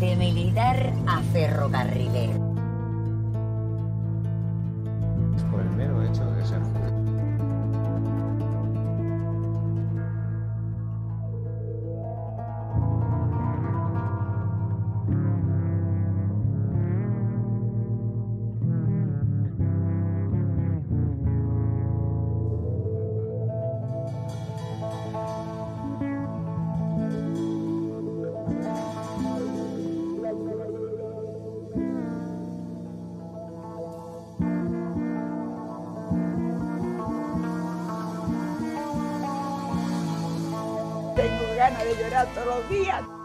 De militar a ferrocarrilero. Tengo ganas de llorar todos los días.